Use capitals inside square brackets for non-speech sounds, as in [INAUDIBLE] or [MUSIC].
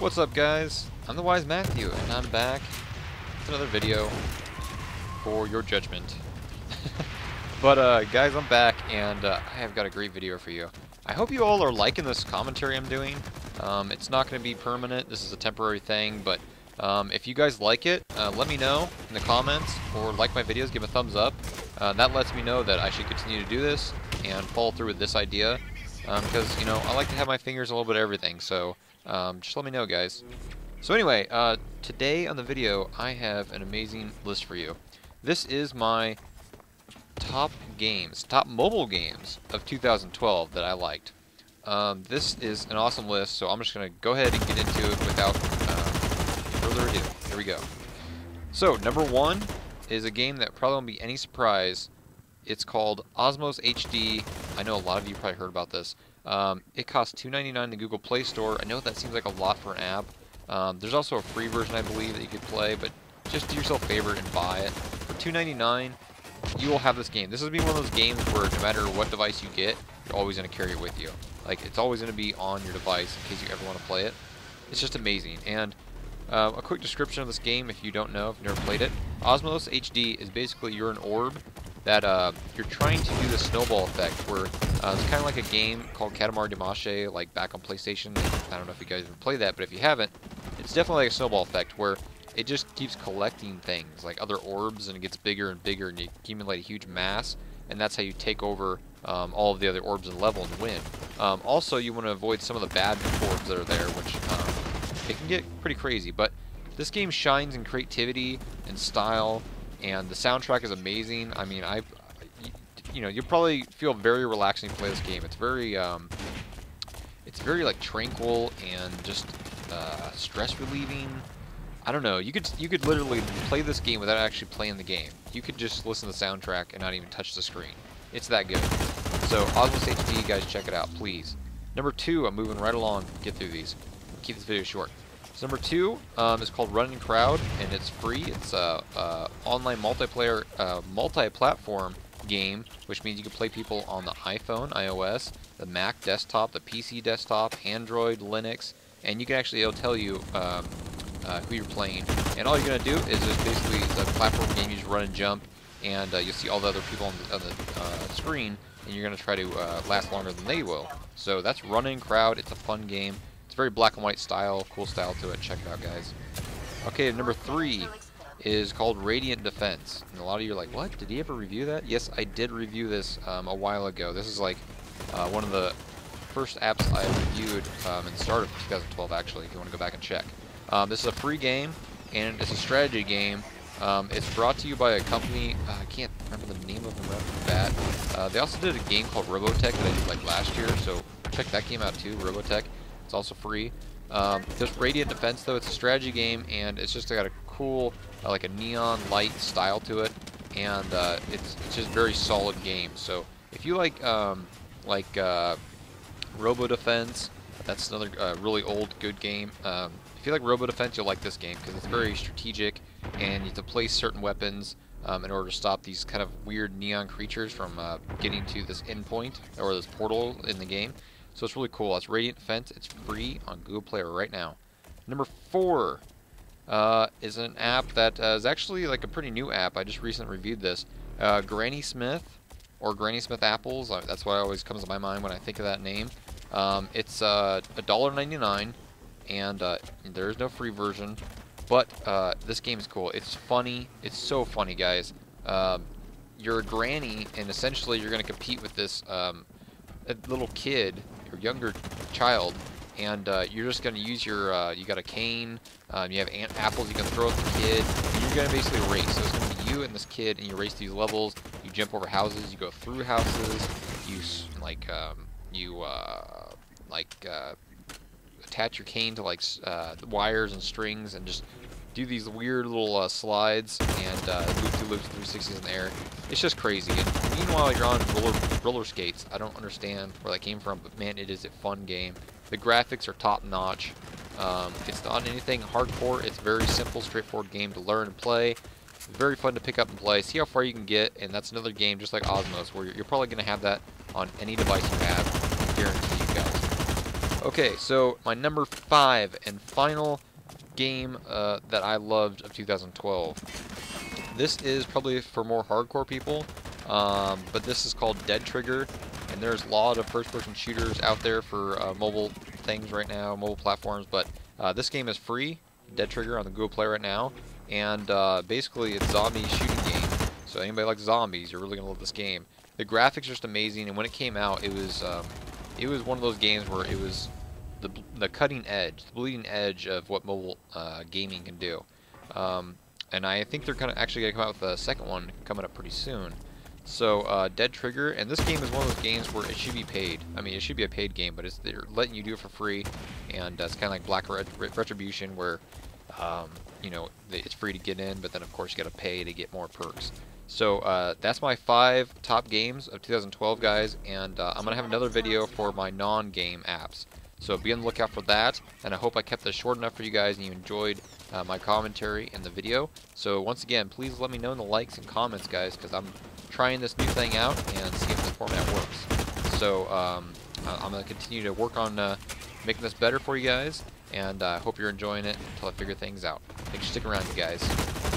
What's up guys? I'm the Wise Matthew and I'm back with another video for your judgment. [LAUGHS] but uh, guys, I'm back and uh, I have got a great video for you. I hope you all are liking this commentary I'm doing. Um, it's not going to be permanent, this is a temporary thing, but um, if you guys like it, uh, let me know in the comments or like my videos, give a thumbs up. Uh, that lets me know that I should continue to do this and follow through with this idea because, um, you know, I like to have my fingers a little bit of everything, so um, just let me know, guys. So anyway, uh, today on the video, I have an amazing list for you. This is my top games, top mobile games of 2012 that I liked. Um, this is an awesome list, so I'm just going to go ahead and get into it without uh, further ado. Here we go. So, number one is a game that probably won't be any surprise. It's called Osmos HD. I know a lot of you probably heard about this. Um, it costs $2.99 in the Google Play Store. I know that seems like a lot for an app. Um, there's also a free version, I believe, that you could play, but just do yourself a favor and buy it. For $2.99, you will have this game. This will be one of those games where no matter what device you get, you're always going to carry it with you. Like, it's always going to be on your device in case you ever want to play it. It's just amazing. And uh, a quick description of this game if you don't know, if you've never played it. Osmos HD is basically you're an orb that uh, you're trying to do the snowball effect where uh, it's kind of like a game called Katamari Damacy like back on PlayStation. I don't know if you guys ever played that, but if you haven't, it's definitely like a snowball effect where it just keeps collecting things like other orbs and it gets bigger and bigger and you accumulate a huge mass and that's how you take over um, all of the other orbs in level and win. Um, also, you want to avoid some of the bad orbs that are there, which um, it can get pretty crazy, but this game shines in creativity and style, and the soundtrack is amazing. I mean, I, you know, you'll probably feel very relaxing to play this game. It's very, um, it's very like tranquil and just uh, stress relieving. I don't know. You could you could literally play this game without actually playing the game. You could just listen to the soundtrack and not even touch the screen. It's that good. So Osmos HD, guys, check it out, please. Number two, I'm moving right along. Get through these keep this video short. So number two um, is called Run in Crowd, and it's free. It's a, a online multiplayer, uh, multi-platform game, which means you can play people on the iPhone, iOS, the Mac desktop, the PC desktop, Android, Linux, and you can actually, it'll tell you um, uh, who you're playing. And all you're going to do is just basically, it's a platform game, you just run and jump, and uh, you'll see all the other people on the, on the uh, screen, and you're going to try to uh, last longer than they will. So that's Run in Crowd. It's a fun game very black and white style, cool style to it. Check it out, guys. Okay, number three is called Radiant Defense. And a lot of you are like, what? Did he ever review that? Yes, I did review this um, a while ago. This is like uh, one of the first apps I reviewed um, in the start of 2012, actually, if you want to go back and check. Um, this is a free game, and it's a strategy game. Um, it's brought to you by a company, uh, I can't remember the name of them right off the bat. Uh, they also did a game called Robotek that I did like last year, so check that game out too, Robotek. It's also free. Um, just Radiant Defense, though, it's a strategy game, and it's just got a cool, uh, like a neon light style to it, and uh, it's, it's just very solid game. So if you like um, like uh, Robo Defense, that's another uh, really old good game. Um, if you like Robo Defense, you'll like this game because it's very strategic, and you have to place certain weapons um, in order to stop these kind of weird neon creatures from uh, getting to this endpoint or this portal in the game. So it's really cool. It's Radiant Defense. It's free on Google Play right now. Number four uh, is an app that uh, is actually like a pretty new app. I just recently reviewed this. Uh, Granny Smith or Granny Smith Apples. That's what always comes to my mind when I think of that name. Um, it's uh, $1.99 and uh, there is no free version. But uh, this game is cool. It's funny. It's so funny, guys. Um, you're a granny, and essentially you're going to compete with this um, little kid your younger child, and uh, you're just going to use your, uh, you got a cane, um, you have apples you can throw at the kid, you're going to basically race. So it's going to be you and this kid, and you race these levels, you jump over houses, you go through houses, you, like, um, you, uh, like, uh, attach your cane to, like, uh, wires and strings, and just do these weird little uh, slides and uh, loop through loops 360s in the air. It's just crazy. And meanwhile, you're on roller, roller skates. I don't understand where that came from, but man, it is a fun game. The graphics are top notch. Um, it's not anything hardcore. It's a very simple, straightforward game to learn and play. very fun to pick up and play. See how far you can get, and that's another game just like Osmos, where you're, you're probably going to have that on any device you have. I guarantee you guys. Okay, so my number five and final game uh, that I loved of 2012. This is probably for more hardcore people, um, but this is called Dead Trigger, and there's a lot of first-person shooters out there for uh, mobile things right now, mobile platforms, but uh, this game is free, Dead Trigger on the Google Play right now, and uh, basically it's a zombie shooting game. So anybody likes zombies, you're really gonna love this game. The graphics are just amazing, and when it came out, it was um, it was one of those games where it was the the cutting edge, the bleeding edge of what mobile uh, gaming can do. Um, and I think they're kind of actually gonna come out with a second one coming up pretty soon. So uh, Dead Trigger, and this game is one of those games where it should be paid. I mean, it should be a paid game, but it's they're letting you do it for free, and uh, it's kind of like Black Ret Retribution, where um, you know it's free to get in, but then of course you got to pay to get more perks. So uh, that's my five top games of 2012, guys, and uh, I'm gonna have another video for my non-game apps. So be on the lookout for that, and I hope I kept this short enough for you guys and you enjoyed uh, my commentary in the video. So once again, please let me know in the likes and comments, guys, because I'm trying this new thing out and see if the format works. So um, I'm going to continue to work on uh, making this better for you guys, and I uh, hope you're enjoying it until I figure things out. Thanks for sticking around, you guys.